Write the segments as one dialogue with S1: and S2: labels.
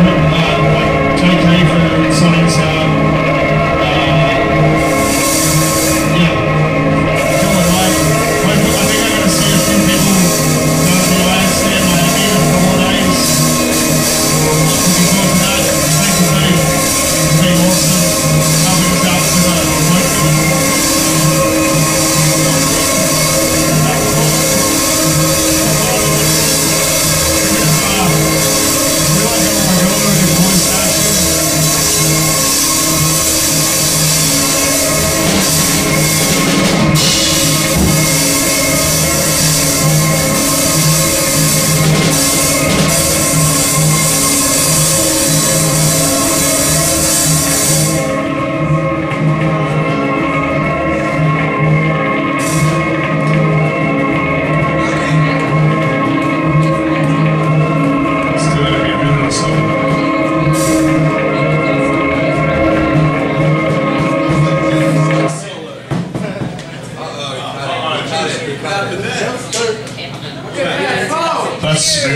S1: Amen.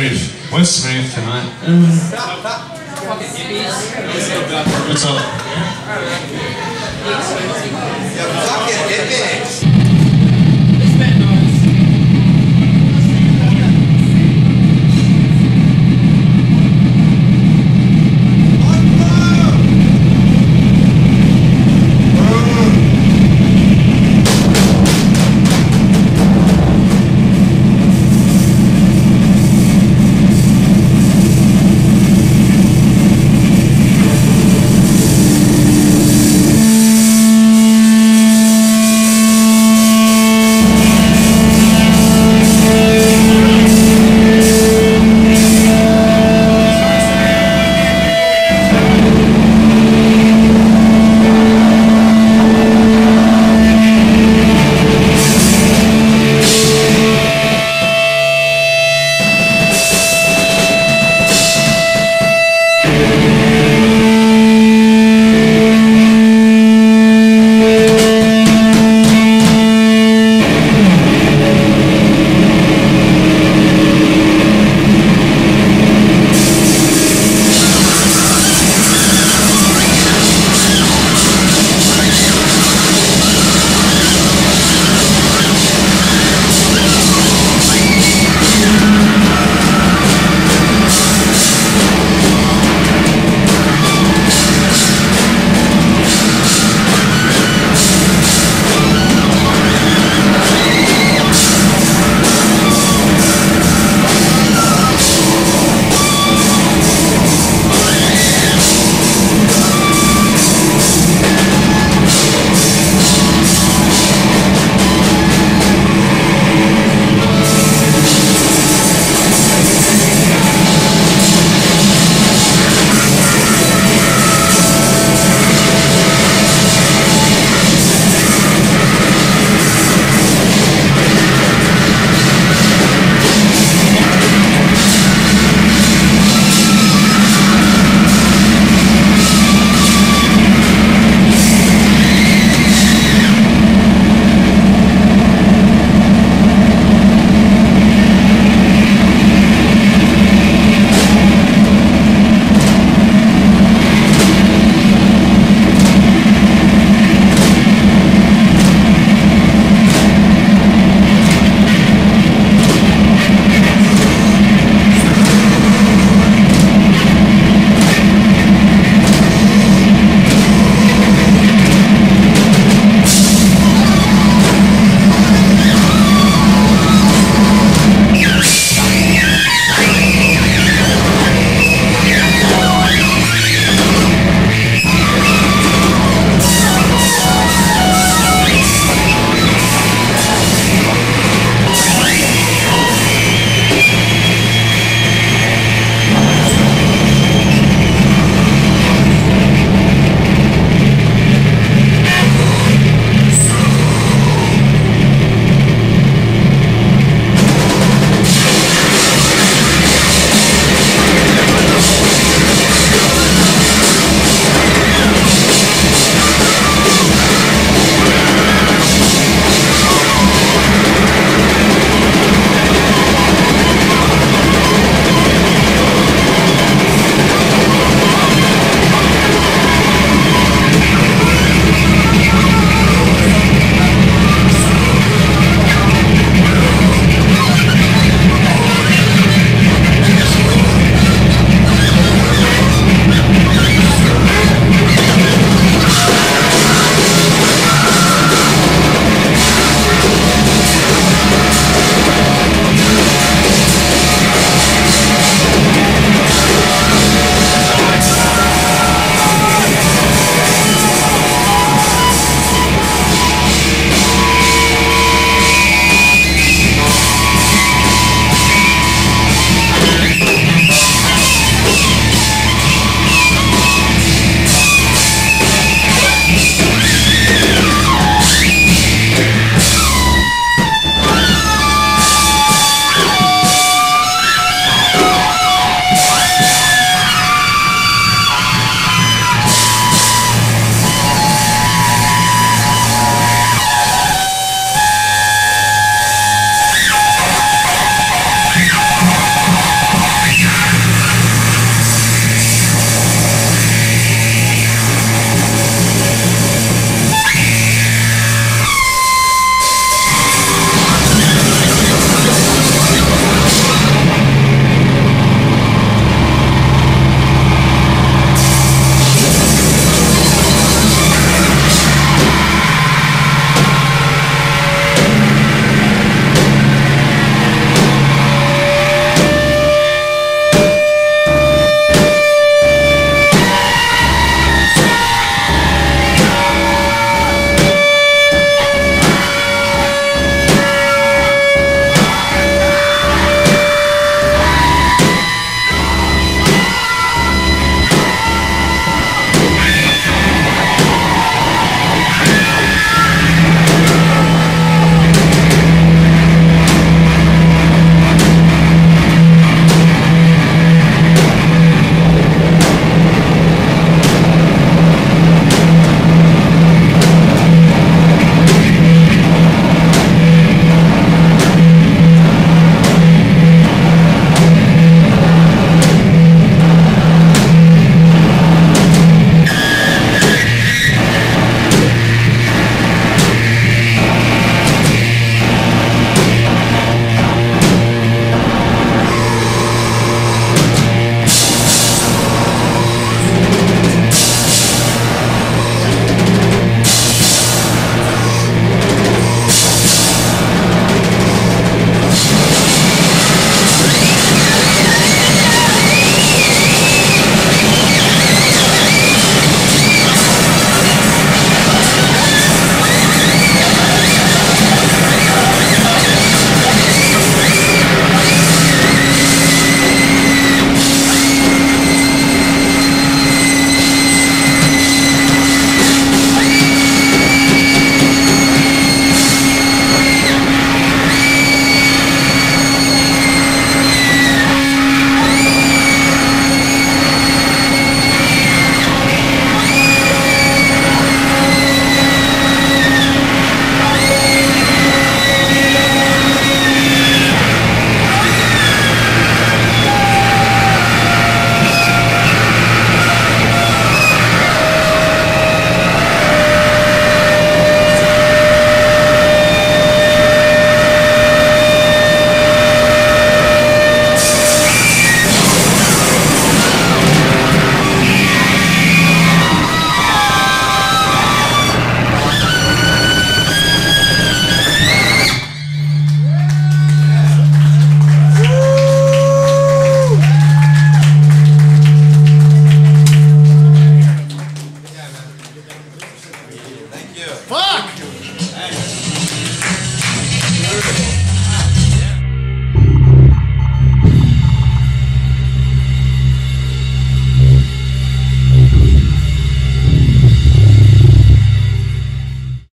S2: What's We're smooth tonight. What's up?